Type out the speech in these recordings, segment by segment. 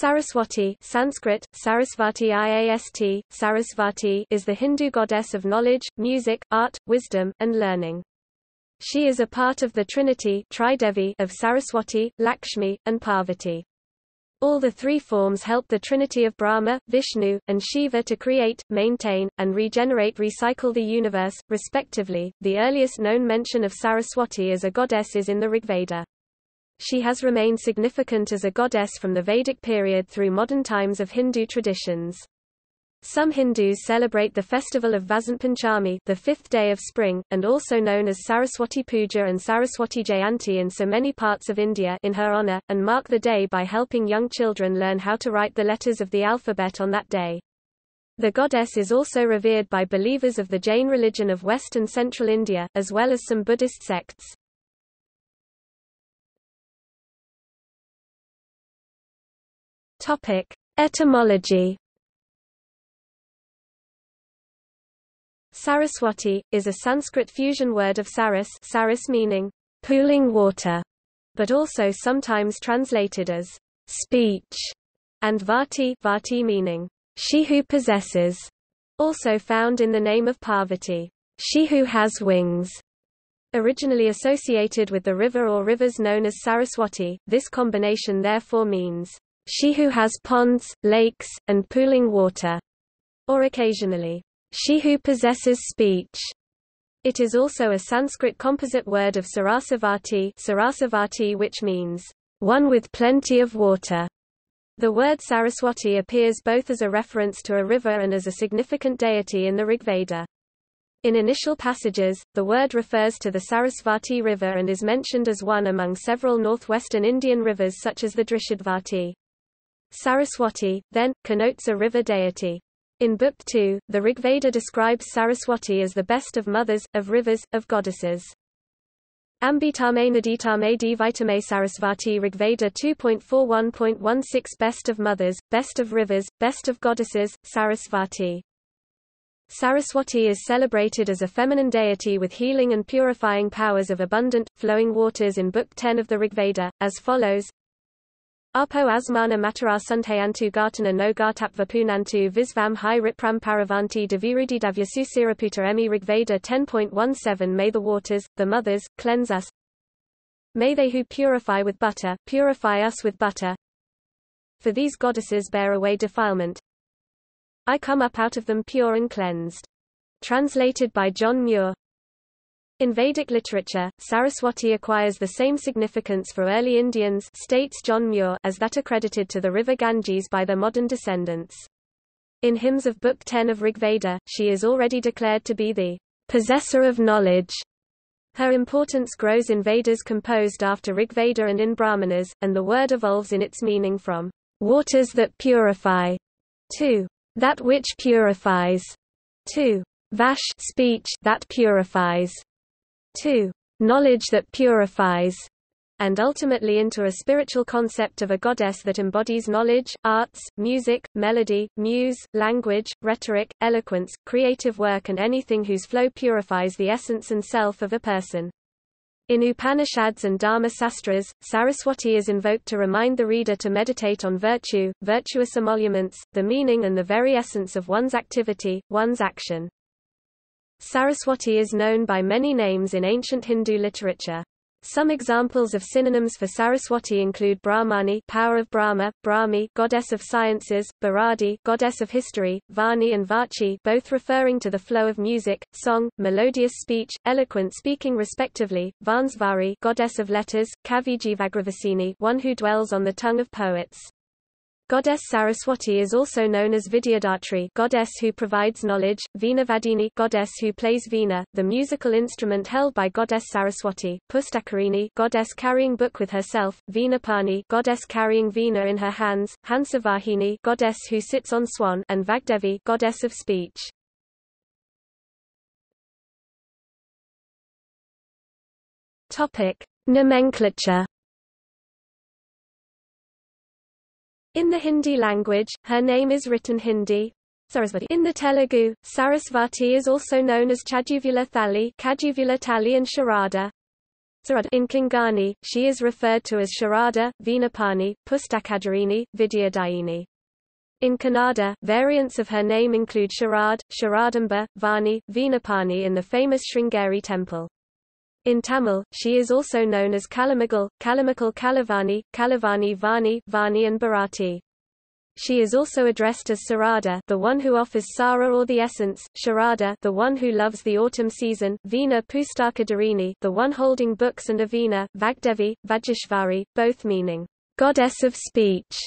Saraswati Sanskrit, Sarasvati Iast, Sarasvati is the Hindu goddess of knowledge, music, art, wisdom, and learning. She is a part of the trinity Tridevi of Saraswati, Lakshmi, and Parvati. All the three forms help the trinity of Brahma, Vishnu, and Shiva to create, maintain, and regenerate recycle the universe, respectively. The earliest known mention of Saraswati as a goddess is in the Rigveda. She has remained significant as a goddess from the Vedic period through modern times of Hindu traditions. Some Hindus celebrate the festival of Vasant Panchami the fifth day of spring, and also known as Saraswati Puja and Saraswati Jayanti in so many parts of India in her honor, and mark the day by helping young children learn how to write the letters of the alphabet on that day. The goddess is also revered by believers of the Jain religion of West and Central India, as well as some Buddhist sects. Topic: Etymology. Saraswati is a Sanskrit fusion word of saras, saras meaning pooling water, but also sometimes translated as speech, and vati, vati meaning she who possesses, also found in the name of Parvati, she who has wings. Originally associated with the river or rivers known as Saraswati, this combination therefore means she who has ponds, lakes, and pooling water, or occasionally, she who possesses speech. It is also a Sanskrit composite word of Sarasavati, Sarasavati which means, one with plenty of water. The word Saraswati appears both as a reference to a river and as a significant deity in the Rigveda. In initial passages, the word refers to the Sarasvati River and is mentioned as one among several northwestern Indian rivers such as the Drishadvati. Saraswati, then, connotes a river deity. In Book 2, the Rigveda describes Saraswati as the best of mothers, of rivers, of goddesses. Ambitame Naditame Divitame Sarasvati Rigveda 2.41.16 Best of mothers, best of rivers, best of goddesses, Sarasvati. Saraswati is celebrated as a feminine deity with healing and purifying powers of abundant, flowing waters in Book 10 of the Rigveda, as follows Arpo asmana matarasuntayantu gartana no gartapvapunantu visvam hi ripram paravanti devirudi davyasussiraputa emi rigveda 10.17 May the waters, the mothers, cleanse us. May they who purify with butter, purify us with butter. For these goddesses bear away defilement. I come up out of them pure and cleansed. Translated by John Muir. In Vedic literature, Saraswati acquires the same significance for early Indians states John Muir as that accredited to the river Ganges by their modern descendants. In hymns of Book 10 of Rigveda, she is already declared to be the possessor of knowledge. Her importance grows in Vedas composed after Rigveda and in Brahmanas, and the word evolves in its meaning from waters that purify to that which purifies to vash speech that purifies to knowledge that purifies, and ultimately into a spiritual concept of a goddess that embodies knowledge, arts, music, melody, muse, language, rhetoric, eloquence, creative work and anything whose flow purifies the essence and self of a person. In Upanishads and Dharma Sastras, Saraswati is invoked to remind the reader to meditate on virtue, virtuous emoluments, the meaning and the very essence of one's activity, one's action. Saraswati is known by many names in ancient Hindu literature. Some examples of synonyms for Saraswati include Brahmani, power of Brahma, Brahmi, goddess of sciences, Bharadi, goddess of history, Vani and Vachi, both referring to the flow of music, song, melodious speech, eloquent speaking respectively, Vansvari, goddess of letters, Kavijivagravasini, one who dwells on the tongue of poets. Goddess Saraswati is also known as Vidyadatri goddess who provides knowledge, Veena goddess who plays veena, the musical instrument held by goddess Saraswati, Pustakadharini goddess carrying book with herself, Veenapani goddess carrying veena in her hands, Hansavahini goddess who sits on swan, and Vagdevi goddess of speech. Topic: Nomenclature In the Hindi language, her name is written Hindi. In the Telugu, Sarasvati is also known as Chajuvula Thali, Kajuvula Tali and Sharada. In Konkani, she is referred to as Sharada, Veenapani, Pustakadharini, Vidyadayini. In Kannada, variants of her name include Sharad, Sharadamba, Vani, Veenapani in the famous Sringeri temple. In Tamil, she is also known as Kalamagal, Kalamagal Kalavani, Kalavani Vani, Vani and Bharati. She is also addressed as Sarada, the one who offers Sara or the essence, Sharada, the one who loves the autumn season, Veena Pustakadarini, the one holding books and Avina, Vagdevi, Vajeshvari, both meaning goddess of speech.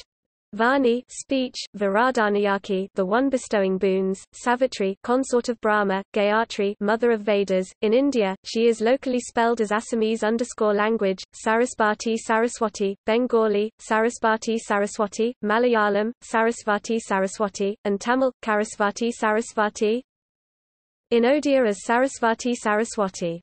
Vani speech, Varadanayaki the one bestowing boons, Savitri consort of Brahma, Gayatri mother of Vedas. In India, she is locally spelled as Assamese underscore language, Sarasvati Saraswati, Bengali, Sarasvati Saraswati, Malayalam, Sarasvati Saraswati, and Tamil, Karasvati Sarasvati. In Odia as Sarasvati Saraswati.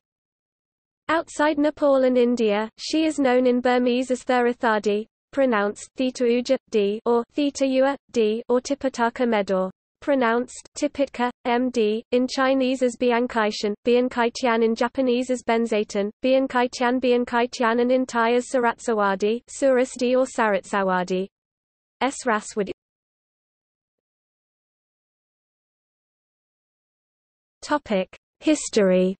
Outside Nepal and India, she is known in Burmese as Therathadi, pronounced theta uja, d or theta ua, d or tipitaka medor pronounced Tipitka, MD, in Chinese as Biankaitian, Biankaitian in Japanese as Benzaiten, Biankaitian Biankaitian and in Thai as Saratsawadi, Surasdi or Saratsawadi. S. Raswadi. Topic: History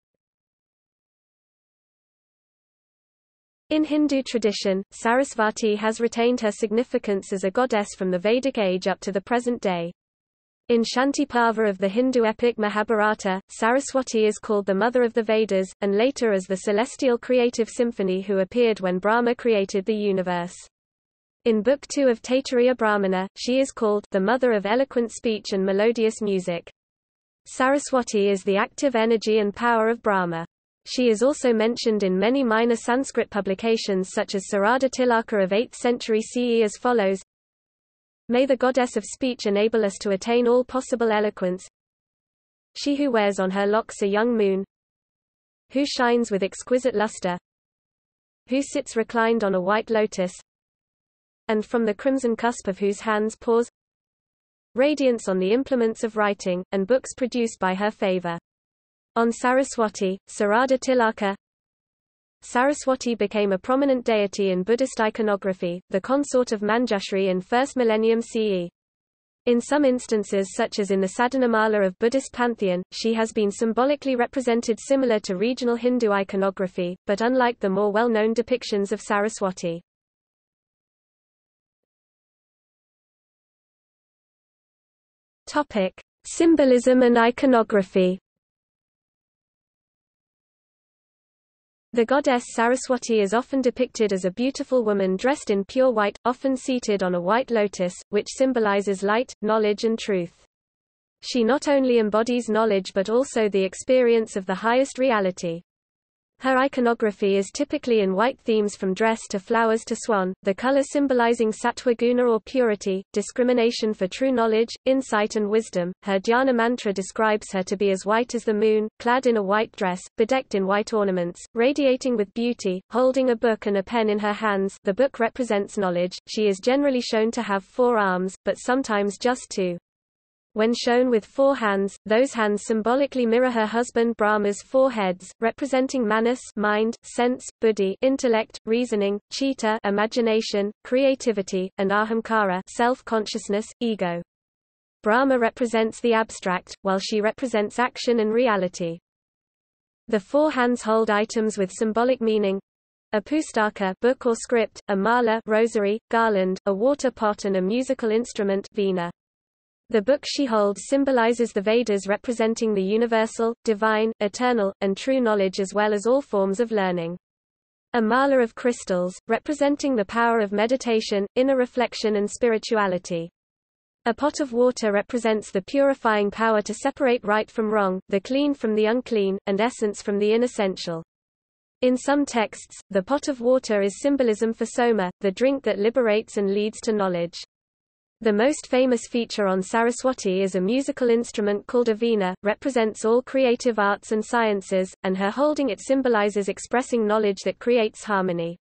In Hindu tradition, Sarasvati has retained her significance as a goddess from the Vedic age up to the present day. In Shanti Parva of the Hindu epic Mahabharata, Saraswati is called the mother of the Vedas, and later as the celestial creative symphony who appeared when Brahma created the universe. In Book 2 of Taittiriya Brahmana, she is called the mother of eloquent speech and melodious music. Saraswati is the active energy and power of Brahma. She is also mentioned in many minor Sanskrit publications such as Sarada Tilaka of 8th century CE as follows. May the goddess of speech enable us to attain all possible eloquence. She who wears on her locks a young moon. Who shines with exquisite luster. Who sits reclined on a white lotus. And from the crimson cusp of whose hands pours Radiance on the implements of writing, and books produced by her favor. On Saraswati, Sarada Tilaka Saraswati became a prominent deity in Buddhist iconography, the consort of Manjushri in 1st millennium CE. In some instances such as in the Sadhanamala of Buddhist pantheon, she has been symbolically represented similar to regional Hindu iconography, but unlike the more well-known depictions of Saraswati. Topic: Symbolism and iconography. The goddess Saraswati is often depicted as a beautiful woman dressed in pure white, often seated on a white lotus, which symbolizes light, knowledge and truth. She not only embodies knowledge but also the experience of the highest reality. Her iconography is typically in white themes from dress to flowers to swan, the color symbolizing sattva-guna or purity, discrimination for true knowledge, insight and wisdom. Her dhyana mantra describes her to be as white as the moon, clad in a white dress, bedecked in white ornaments, radiating with beauty, holding a book and a pen in her hands the book represents knowledge. She is generally shown to have four arms, but sometimes just two. When shown with four hands, those hands symbolically mirror her husband Brahma's four heads, representing manas mind, sense, buddhi intellect, reasoning, chitta imagination, creativity, and ahamkara self-consciousness, ego. Brahma represents the abstract, while she represents action and reality. The four hands hold items with symbolic meaning, a pustaka book or script, a mala rosary, garland, a water pot and a musical instrument veena. The book she holds symbolizes the Vedas representing the universal, divine, eternal, and true knowledge as well as all forms of learning. A mala of crystals, representing the power of meditation, inner reflection and spirituality. A pot of water represents the purifying power to separate right from wrong, the clean from the unclean, and essence from the inessential. In some texts, the pot of water is symbolism for soma, the drink that liberates and leads to knowledge. The most famous feature on Saraswati is a musical instrument called a veena, represents all creative arts and sciences, and her holding it symbolizes expressing knowledge that creates harmony.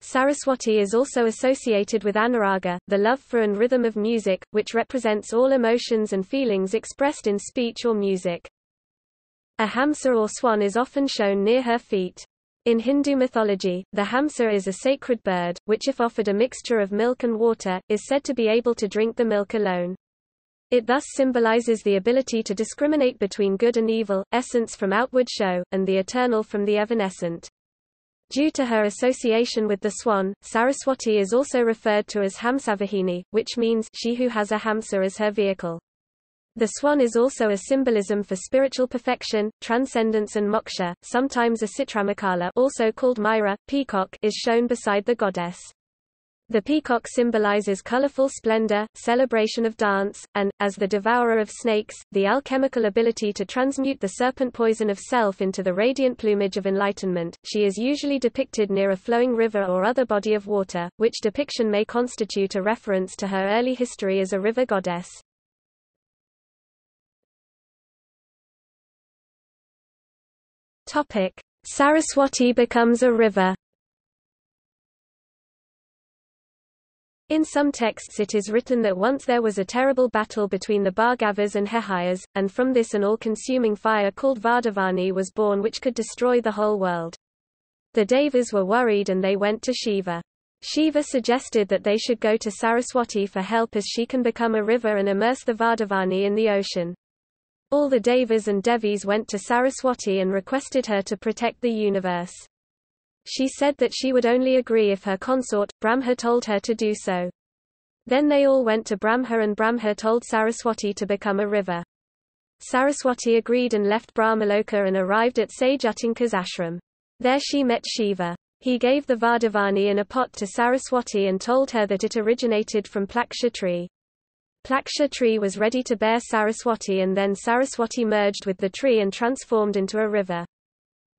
Saraswati is also associated with anuraga, the love for and rhythm of music, which represents all emotions and feelings expressed in speech or music. A hamsa or swan is often shown near her feet. In Hindu mythology, the Hamsa is a sacred bird, which if offered a mixture of milk and water, is said to be able to drink the milk alone. It thus symbolizes the ability to discriminate between good and evil, essence from outward show, and the eternal from the evanescent. Due to her association with the swan, Saraswati is also referred to as Hamsavahini, which means she who has a Hamsa as her vehicle. The swan is also a symbolism for spiritual perfection, transcendence and moksha. Sometimes a Citramakala also called Myra, peacock is shown beside the goddess. The peacock symbolizes colorful splendor, celebration of dance, and, as the devourer of snakes, the alchemical ability to transmute the serpent poison of self into the radiant plumage of enlightenment. She is usually depicted near a flowing river or other body of water, which depiction may constitute a reference to her early history as a river goddess. Topic: Saraswati becomes a river. In some texts it is written that once there was a terrible battle between the Bhargavas and Hehayas, and from this an all-consuming fire called Vardavani was born which could destroy the whole world. The Devas were worried and they went to Shiva. Shiva suggested that they should go to Saraswati for help as she can become a river and immerse the Vardavani in the ocean. All the Devas and Devis went to Saraswati and requested her to protect the universe. She said that she would only agree if her consort, Brahma told her to do so. Then they all went to Brahma and Brahma told Saraswati to become a river. Saraswati agreed and left Brahmaloka and arrived at Sage Uttanka's ashram. There she met Shiva. He gave the Vardavani in a pot to Saraswati and told her that it originated from Plaksha tree. Plaksha tree was ready to bear Saraswati and then Saraswati merged with the tree and transformed into a river.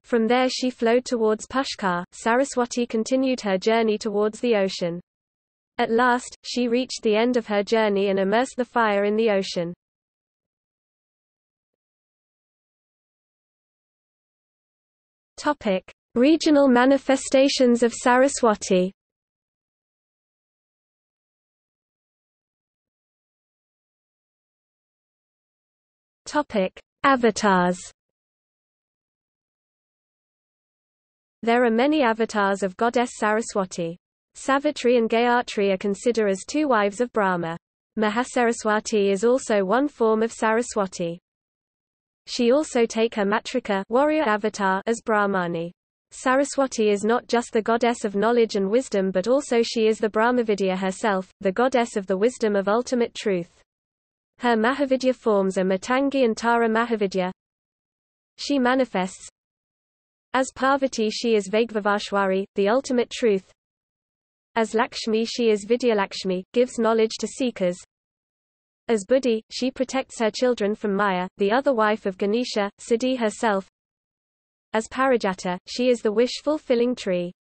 From there she flowed towards Pushkar. Saraswati continued her journey towards the ocean. At last, she reached the end of her journey and immersed the fire in the ocean. Topic: Regional manifestations of Saraswati. Topic: Avatars. There are many avatars of goddess Saraswati. Savitri and Gayatri are considered as two wives of Brahma. Mahasaraswati is also one form of Saraswati. She also take her Matrika warrior avatar as Brahmani. Saraswati is not just the goddess of knowledge and wisdom but also she is the Brahmavidya herself, the goddess of the wisdom of ultimate truth. Her Mahavidya forms are Matangi and Tara Mahavidya. She manifests as Parvati she is Vagbhavashwari, the ultimate truth. As Lakshmi she is Vidyalakshmi, gives knowledge to seekers. As Buddhi, she protects her children from Maya, the other wife of Ganesha, Siddhi herself. As Parijata, she is the wish-fulfilling tree.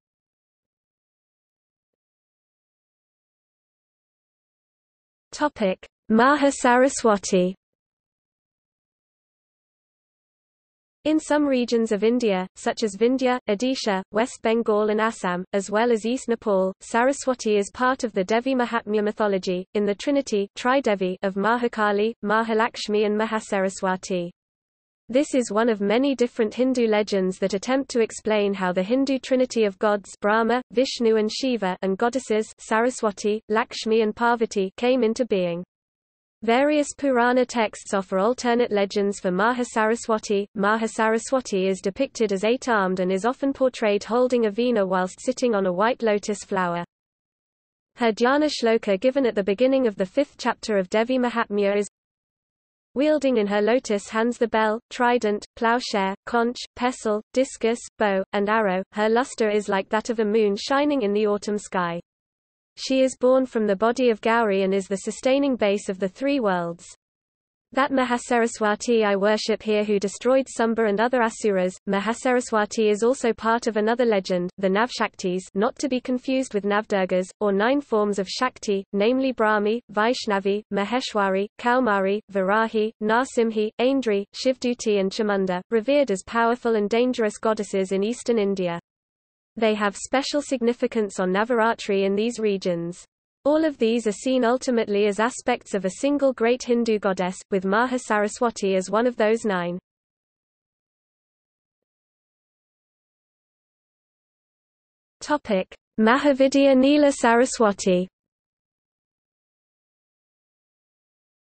Topic: Maha Saraswati In some regions of India, such as Vindhya, Odisha, West Bengal and Assam, as well as East Nepal, Saraswati is part of the Devi Mahatmya mythology, in the trinity of Mahakali, Mahalakshmi and Mahasaraswati. This is one of many different Hindu legends that attempt to explain how the Hindu trinity of gods Brahma, Vishnu and Shiva and goddesses Saraswati, Lakshmi and Parvati came into being. Various Purana texts offer alternate legends for Mahasaraswati. Mahasaraswati is depicted as eight-armed and is often portrayed holding a veena whilst sitting on a white lotus flower. Her dhyana shloka given at the beginning of the fifth chapter of Devi Mahatmya is Wielding in her lotus hands the bell, trident, plowshare, conch, pestle, discus, bow, and arrow, her luster is like that of a moon shining in the autumn sky. She is born from the body of Gauri and is the sustaining base of the three worlds. That Mahasaraswati I worship here who destroyed Samba and other asuras. Mahasaraswati is also part of another legend, the Navshaktis not to be confused with Navdurgas, or nine forms of Shakti, namely Brahmi, Vaishnavi, Maheshwari, Kaumari, Varahi, Narsimhi, Aindri, Shivduti and Chamunda, revered as powerful and dangerous goddesses in eastern India. They have special significance on Navaratri in these regions. All of these are seen ultimately as aspects of a single great Hindu goddess, with Maha Saraswati as one of those nine. Topic: Mahavidya Nila Saraswati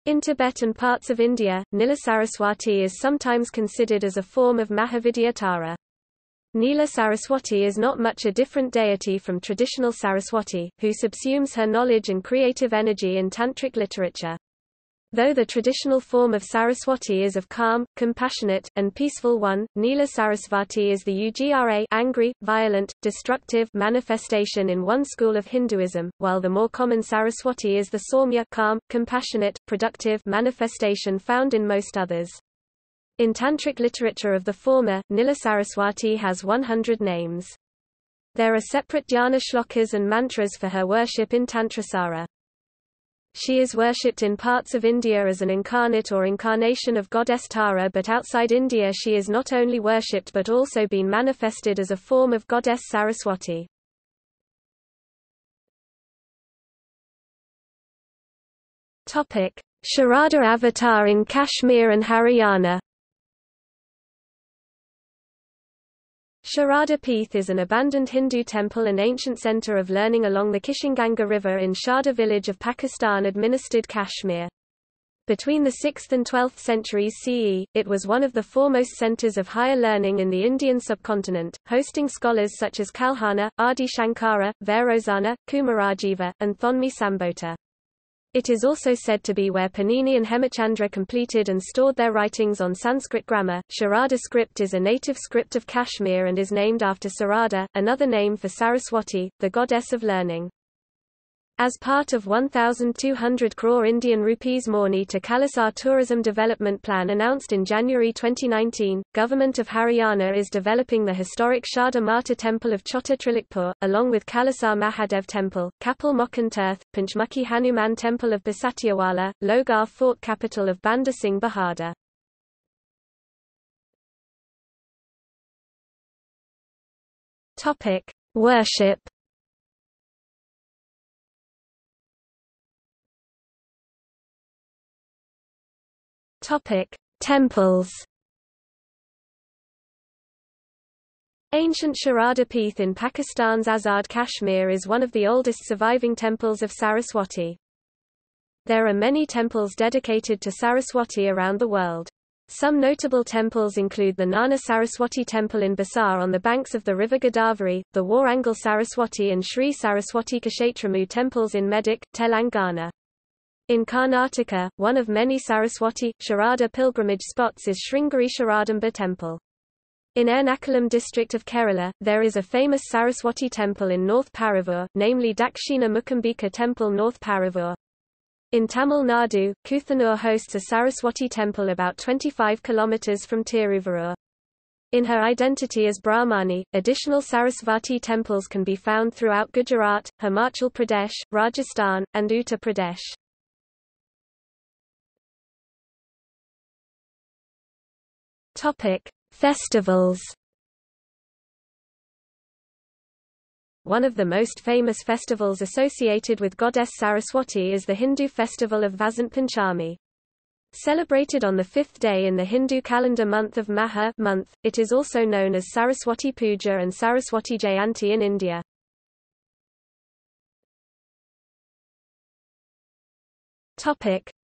In Tibet and parts of India, Nila Saraswati is sometimes considered as a form of Mahavidya Tara. Nila Saraswati is not much a different deity from traditional Saraswati, who subsumes her knowledge and creative energy in tantric literature. Though the traditional form of Saraswati is of calm, compassionate, and peaceful one, Nila Sarasvati is the Ugra angry, violent, destructive manifestation in one school of Hinduism, while the more common Saraswati is the Saumya calm, compassionate, productive manifestation found in most others. In tantric literature of the former, Nila Saraswati has 100 names. There are separate dhyana shlokas and mantras for her worship in Tantrasara. She is worshipped in parts of India as an incarnate or incarnation of goddess Tara but outside India she is not only worshipped but also been manifested as a form of goddess Saraswati. Sharada avatar in Kashmir and Haryana Sharada Peeth is an abandoned Hindu temple and ancient center of learning along the Kishanganga River in Sharda village of Pakistan-administered Kashmir. Between the 6th and 12th centuries CE, it was one of the foremost centers of higher learning in the Indian subcontinent, hosting scholars such as Kalhana, Adi Shankara, Vairozana, Kumarajiva, and Thonmi Sambhota. It is also said to be where Panini and Hemachandra completed and stored their writings on Sanskrit grammar. Sharada script is a native script of Kashmir and is named after Sarada, another name for Saraswati, the goddess of learning. As part of 1,200 crore Indian rupees Morni to Kailasar Tourism Development Plan announced in January 2019, Government of Haryana is developing the historic Sharda Mata Temple of Chota Trilokpur, along with Kailasar Mahadev Temple, Kapil Mokhan Tirth, Panchmukhi Hanuman Temple of Basatiawala, Lohgarh Fort capital of Banda Singh Bahadur. Worship Topic: Temples. Ancient Sharada Peeth in Pakistan's Azad Kashmir is one of the oldest surviving temples of Saraswati. There are many temples dedicated to Saraswati around the world. Some notable temples include the Gnana Saraswati Temple in Basar on the banks of the river Godavari, the Warangal Saraswati and Sri Saraswati Kshetramu temples in Medak, Telangana. In Karnataka, one of many Saraswati, Sharada pilgrimage spots is Sringeri Sharadamba Temple. In Ernakulam district of Kerala, there is a famous Saraswati temple in North Paravur, namely Dakshina Mukambika Temple North Paravur. In Tamil Nadu, Kuthanur hosts a Saraswati temple about 25 kilometers from Tiruvallur. In her identity as Brahmani, additional Sarasvati temples can be found throughout Gujarat, Himachal Pradesh, Rajasthan, and Uttar Pradesh. Topic: Festivals. One of the most famous festivals associated with goddess Saraswati is the Hindu festival of Vasant Panchami. Celebrated on the fifth day in the Hindu calendar month of Magha month, it is also known as Saraswati Puja and Saraswati Jayanti in India.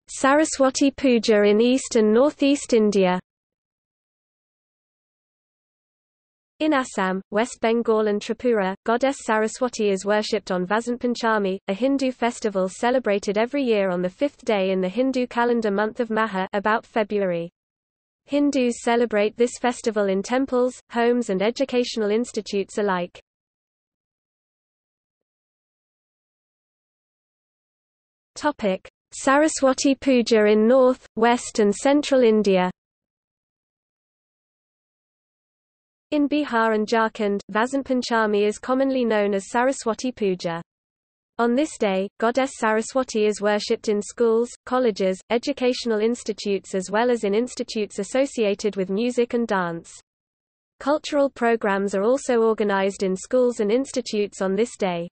Saraswati Puja in East and Northeast India In Assam, West Bengal and Tripura, goddess Saraswati is worshipped on Vasant Panchami, a Hindu festival celebrated every year on the fifth day in the Hindu calendar month of Magha about February. Hindus celebrate this festival in temples, homes and educational institutes alike. Saraswati Puja in North, West and Central India In Bihar and Jharkhand, Vasant Panchami is commonly known as Saraswati Puja. On this day, goddess Saraswati is worshipped in schools, colleges, educational institutes as well as in institutes associated with music and dance. Cultural programs are also organized in schools and institutes on this day.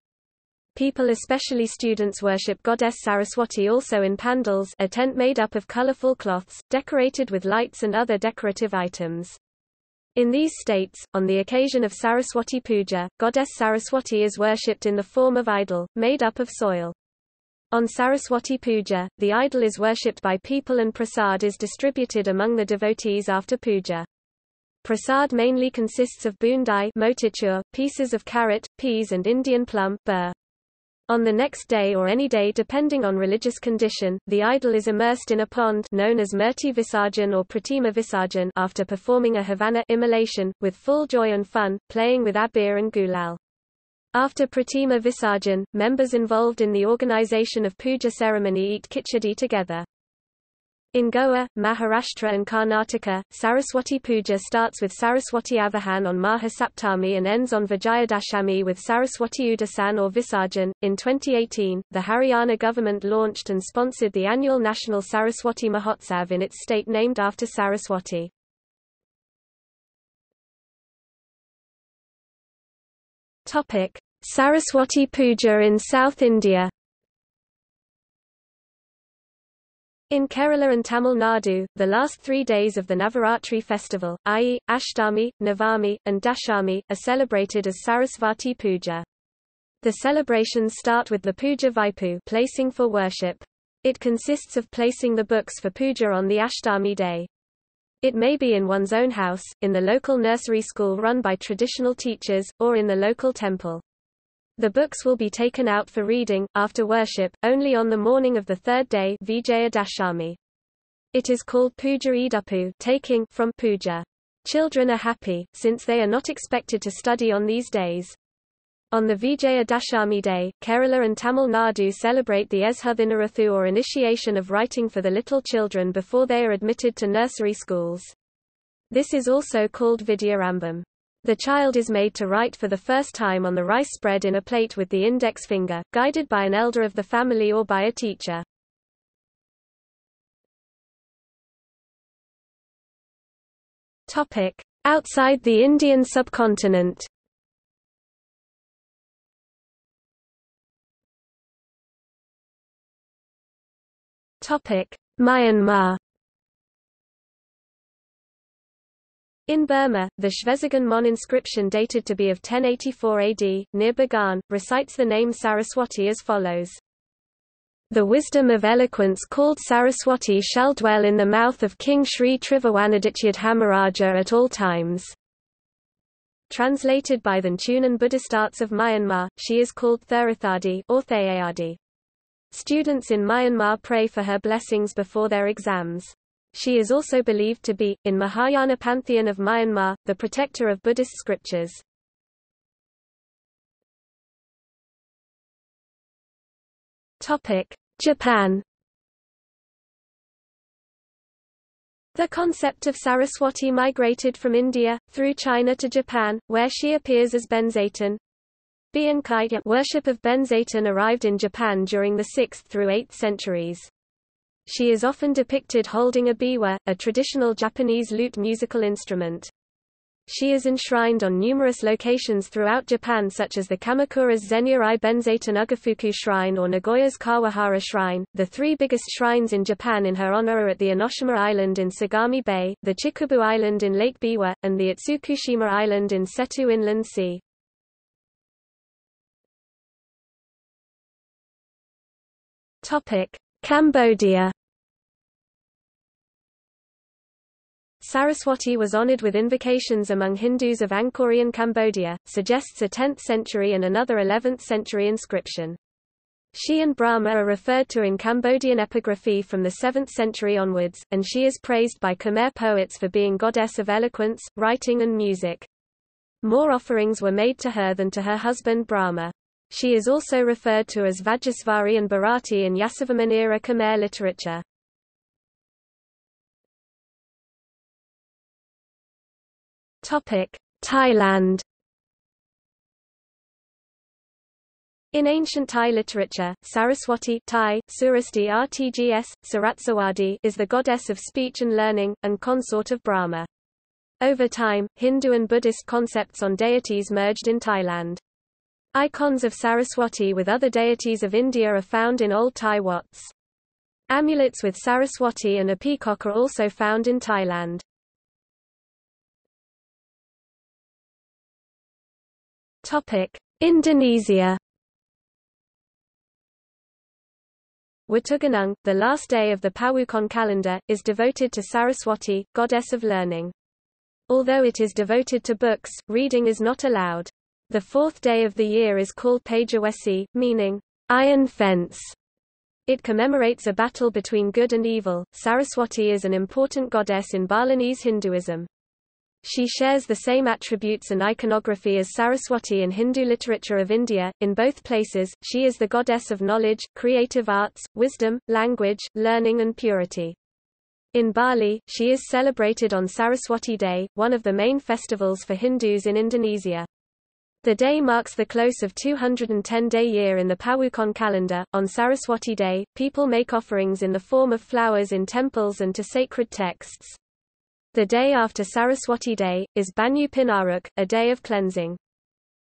People especially students worship goddess Saraswati also in pandals a tent made up of colorful cloths, decorated with lights and other decorative items. In these states, on the occasion of Saraswati Puja, goddess Saraswati is worshipped in the form of idol, made up of soil. On Saraswati Puja, the idol is worshipped by people and prasad is distributed among the devotees after puja. Prasad mainly consists of bundai motichur, pieces of carrot, peas and Indian plum burr. On the next day or any day depending on religious condition, the idol is immersed in a pond known as Murti Visarjan or Pratima Visarjan after performing a Havana immolation, with full joy and fun, playing with abir and gulal. After Pratima Visarjan, members involved in the organization of puja ceremony eat khichdi together. In Goa, Maharashtra and Karnataka, Saraswati Puja starts with Saraswati Avahan on Maha Saptami and ends on Vijayadashami with Saraswati Udasan or Visarjan. In 2018, the Haryana government launched and sponsored the annual National Saraswati Mahotsav in its state named after Saraswati. Saraswati Puja in South India In Kerala and Tamil Nadu, the last three days of the Navaratri festival, i.e., Ashtami, Navami, and Dashami, are celebrated as Sarasvati Puja. The celebrations start with the Puja Vaipu placing for worship. It consists of placing the books for puja on the Ashtami day. It may be in one's own house, in the local nursery school run by traditional teachers, or in the local temple. The books will be taken out for reading, after worship, only on the morning of the third day Vijaya Dashami. It is called Puja Idupu taking from puja. Children are happy, since they are not expected to study on these days. On the Vijaya Dashami day, Kerala and Tamil Nadu celebrate the Eshuthinarathu or initiation of writing for the little children before they are admitted to nursery schools. This is also called Vidyarambam. The child is made to write for the first time on the rice spread in a plate with the index finger, guided by an elder of the family or by a teacher. Topic: Outside the Indian subcontinent. Topic: Myanmar. In Burma, the Shwezigon Mon inscription dated to be of 1084 AD, near Bagan, recites the name Saraswati as follows. The wisdom of eloquence called Saraswati shall dwell in the mouth of King Sri Trivawanadityadhamaraja at all times. Translated by the Nchunan Buddhist arts of Myanmar, she is called Therathadi or Thayayadi. Students in Myanmar pray for her blessings before their exams. She is also believed to be, in Mahayana pantheon of Myanmar, the protector of Buddhist scriptures. Japan The concept of Saraswati migrated from India, through China to Japan, where she appears as Benzaiten. Worship of Benzaiten arrived in Japan during the 6th through 8th centuries. She is often depicted holding a biwa, a traditional Japanese lute musical instrument. She is enshrined on numerous locations throughout Japan such as the Kamakura's Zeniarai Benzaiten Ugafuku Shrine or Nagoya's Kawahara Shrine. The three biggest shrines in Japan in her honor are at the Enoshima Island in Sagami Bay, the Chikubu Island in Lake Biwa, and the Itsukushima Island in Seto Inland Sea. Cambodia Saraswati was honored with invocations among Hindus of Angkor Angkorian Cambodia, suggests a 10th century and another 11th century inscription. She and Brahma are referred to in Cambodian epigraphy from the 7th century onwards, and she is praised by Khmer poets for being goddess of eloquence, writing and music. More offerings were made to her than to her husband Brahma. She is also referred to as Vajasvari and Bharati in Yasovarman era Khmer literature. Thailand In ancient Thai literature, Saraswati Thai, Surasti Rtgs, Saratsawadi is the goddess of speech and learning, and consort of Brahma. Over time, Hindu and Buddhist concepts on deities merged in Thailand. Icons of Saraswati with other deities of India are found in old Thai Wats. Amulets with Saraswati and a peacock are also found in Thailand. Indonesia. Watugunung, the last day of the Pawukon calendar, is devoted to Saraswati, goddess of learning. Although it is devoted to books, reading is not allowed. The fourth day of the year is called Pagerwesi, meaning iron fence. It commemorates a battle between good and evil. Saraswati is an important goddess in Balinese Hinduism. She shares the same attributes and iconography as Saraswati in Hindu literature of India. In both places, she is the goddess of knowledge, creative arts, wisdom, language, learning and purity. In Bali, she is celebrated on Saraswati Day, one of the main festivals for Hindus in Indonesia. The day marks the close of 210-day year in the Pawukon calendar. On Saraswati Day, people make offerings in the form of flowers in temples and to sacred texts. The day after Saraswati Day, is Banyu Pinaruh, a day of cleansing.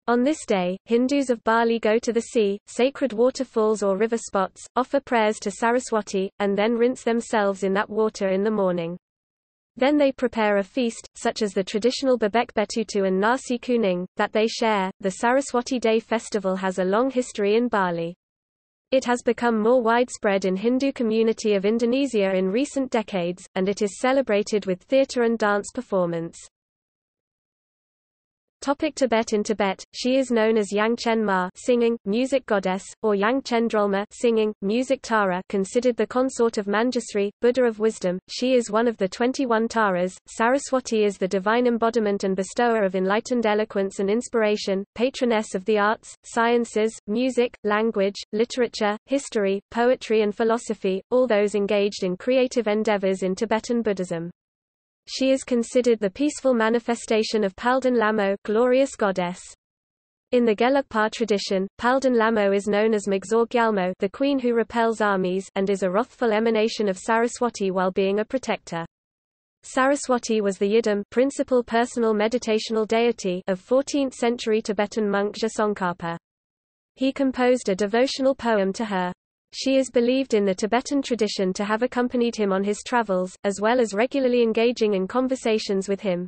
On this day, Hindus of Bali go to the sea, sacred waterfalls or river spots, offer prayers to Saraswati, and then rinse themselves in that water in the morning. Then they prepare a feast, such as the traditional Bebek Betutu and Nasi Kuning, that they share. The Saraswati Day festival has a long history in Bali. It has become more widespread in Hindu community of Indonesia in recent decades, and it is celebrated with theatre and dance performance. Topic Tibet In Tibet, she is known as Yang Chen Ma singing, music goddess, or Yang Chendrolma singing, music Tara considered the consort of Manjusri, Buddha of wisdom. She is one of the 21 Taras. Saraswati is the divine embodiment and bestower of enlightened eloquence and inspiration, patroness of the arts, sciences, music, language, literature, history, poetry and philosophy, all those engaged in creative endeavors in Tibetan Buddhism. She is considered the peaceful manifestation of Palden Lamo glorious goddess. In the Gelugpa tradition, Palden Lamo is known as Magzor Gyalmo the queen who repels armies and is a wrathful emanation of Saraswati while being a protector. Saraswati was the Yidam principal personal meditational deity of 14th-century Tibetan monk Je He composed a devotional poem to her. She is believed in the Tibetan tradition to have accompanied him on his travels, as well as regularly engaging in conversations with him.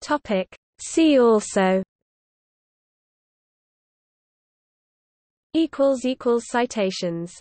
Topic. See also Citations